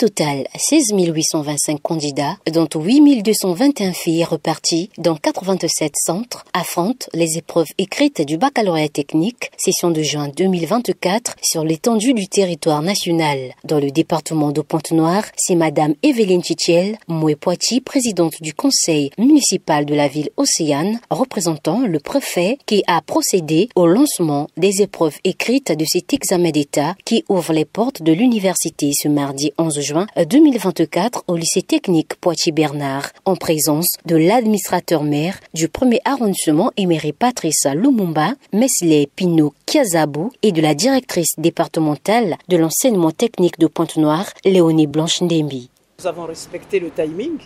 total, 16 825 candidats, dont 8 221 filles reparties dans 87 centres, affrontent les épreuves écrites du baccalauréat technique, session de juin 2024, sur l'étendue du territoire national. Dans le département de Pointe-Noire, c'est Madame Evelyne Chichiel, Moué-Poitiers, présidente du conseil municipal de la ville Océane, représentant le préfet, qui a procédé au lancement des épreuves écrites de cet examen d'État qui ouvre les portes de l'université ce mardi 11 juin 2024 au lycée technique Poitiers-Bernard, en présence de l'administrateur maire du premier arrondissement éméré Patrice Lumumba, Mesley Pino Kiazabou et de la directrice départementale de l'enseignement technique de Pointe-Noire, Léonie Blanche-Ndembi. Nous avons respecté le timing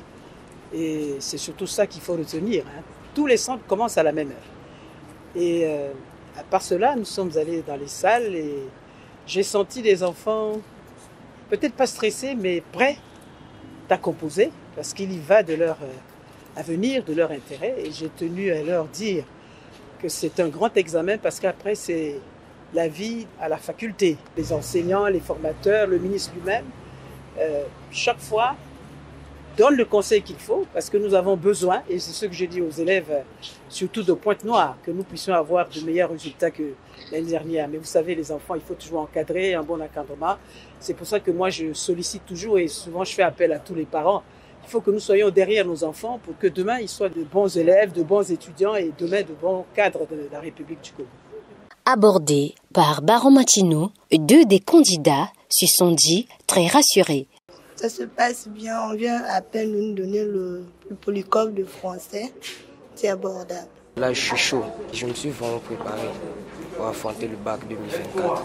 et c'est surtout ça qu'il faut retenir. Hein. Tous les centres commencent à la même heure. Et euh, à cela, nous sommes allés dans les salles et j'ai senti des enfants peut-être pas stressés, mais prêts à composer parce qu'il y va de leur euh, avenir, de leur intérêt. Et j'ai tenu à leur dire que c'est un grand examen parce qu'après, c'est la vie à la faculté. Les enseignants, les formateurs, le ministre lui-même, euh, chaque fois, donne le conseil qu'il faut parce que nous avons besoin, et c'est ce que j'ai dit aux élèves, euh, surtout de Pointe-Noire, que nous puissions avoir de meilleurs résultats que l'année dernière. Mais vous savez, les enfants, il faut toujours encadrer, un bon encadrement. C'est pour ça que moi, je sollicite toujours et souvent je fais appel à tous les parents. Il faut que nous soyons derrière nos enfants pour que demain, ils soient de bons élèves, de bons étudiants et demain, de bons cadres de la République du Congo. Abordés par Baron Matino, deux des candidats se sont dit très rassurés ça se passe bien. On vient à peine nous donner le, le de français. C'est abordable. Là, je suis chaud. Je me suis vraiment préparé pour affronter le bac 2024.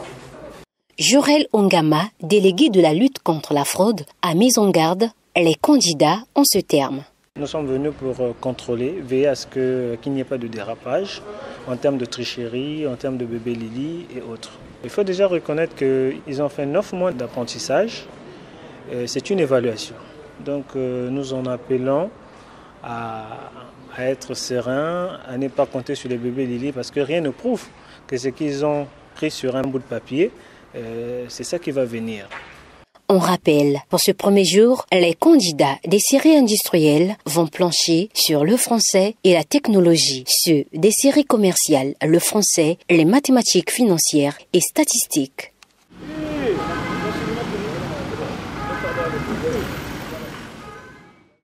Jorel Ongama, délégué de la lutte contre la fraude, a mis en garde les candidats en ce terme. Nous sommes venus pour euh, contrôler, veiller à ce qu'il n'y ait pas de dérapage en termes de tricherie, en termes de bébé Lily et autres. Il faut déjà reconnaître qu'ils ont fait neuf mois d'apprentissage c'est une évaluation. Donc euh, nous en appelons à, être sereins, à ne pas compter sur les bébés Lily parce que rien ne prouve que ce qu'ils ont pris sur un bout de papier, euh, c'est ça qui va venir. On rappelle, pour ce premier jour, les candidats des séries industrielles vont plancher sur le français et la technologie, ceux des séries commerciales, le français, les mathématiques financières et statistiques.